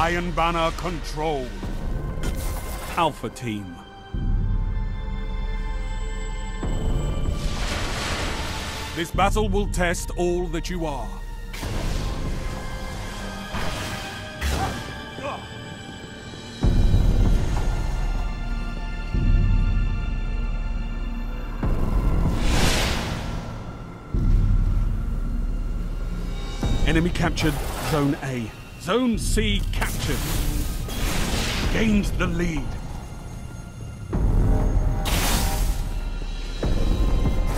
Iron Banner control. Alpha Team. This battle will test all that you are. Enemy captured Zone A. Zone C captured. Gains the lead.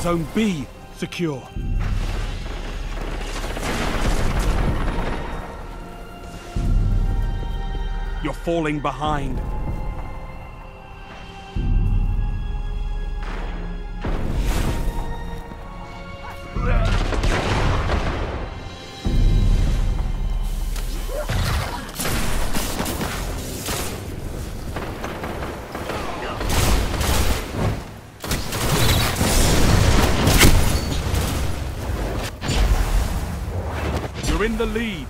Zone B secure. You're falling behind. In the lead.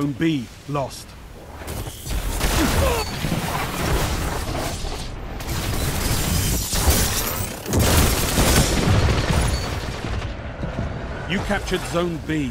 Zone B lost. You captured Zone B.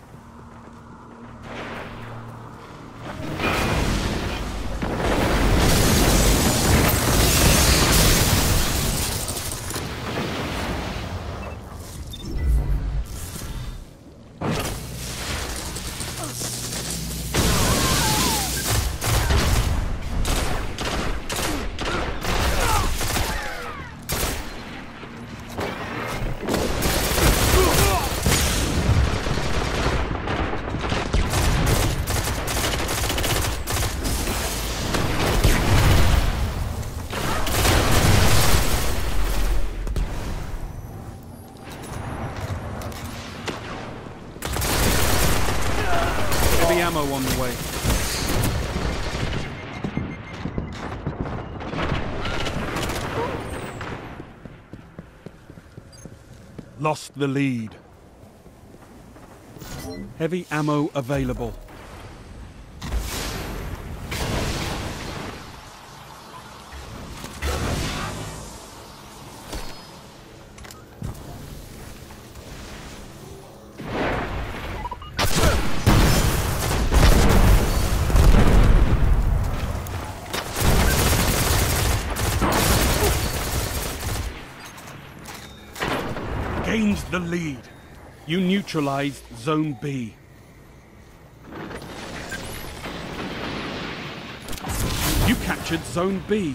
Lost the lead. Heavy ammo available. The lead. You neutralized Zone B. You captured Zone B.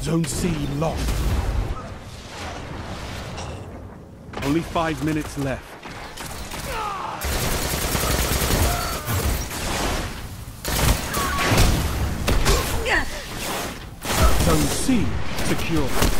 Zone C lost. Only five minutes left. Zone C secure.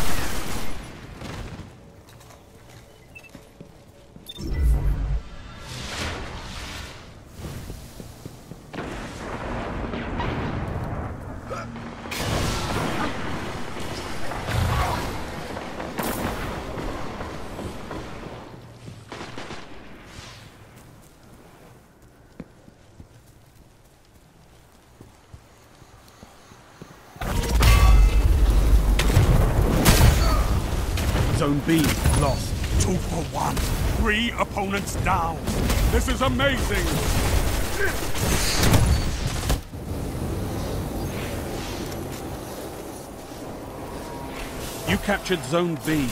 Zone B lost. Two for one. Three opponents down. This is amazing. You captured Zone B.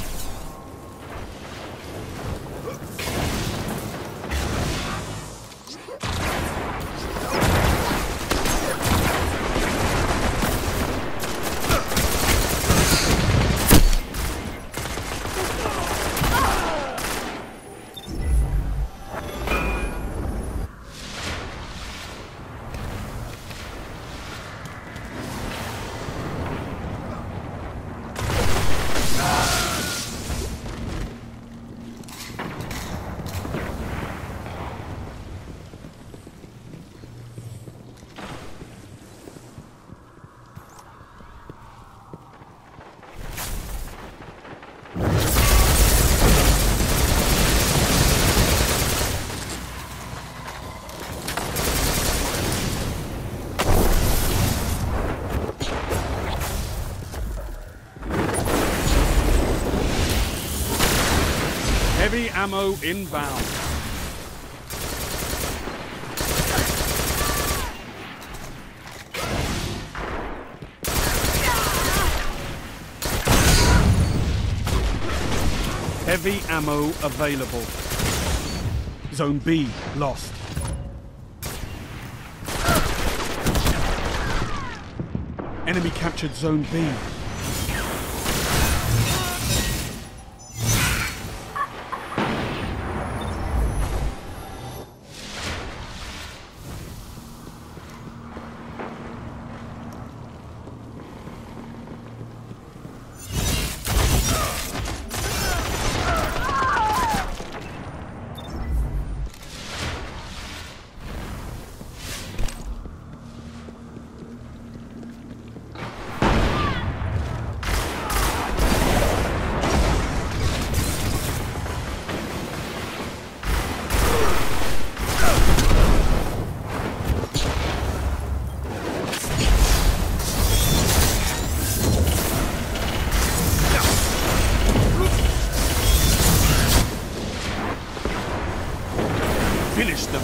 Heavy ammo inbound. Heavy ammo available. Zone B lost. Enemy captured Zone B. Finish them.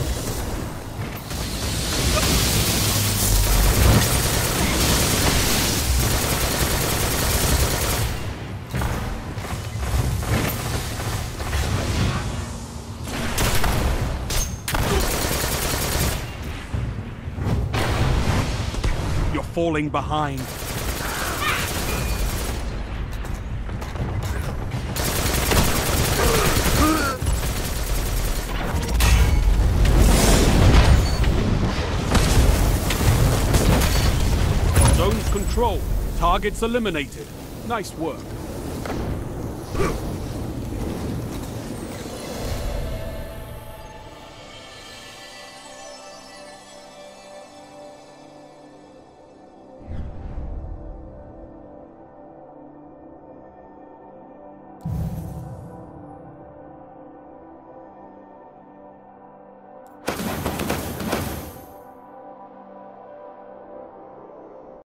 You're falling behind. Targets eliminated. Nice work.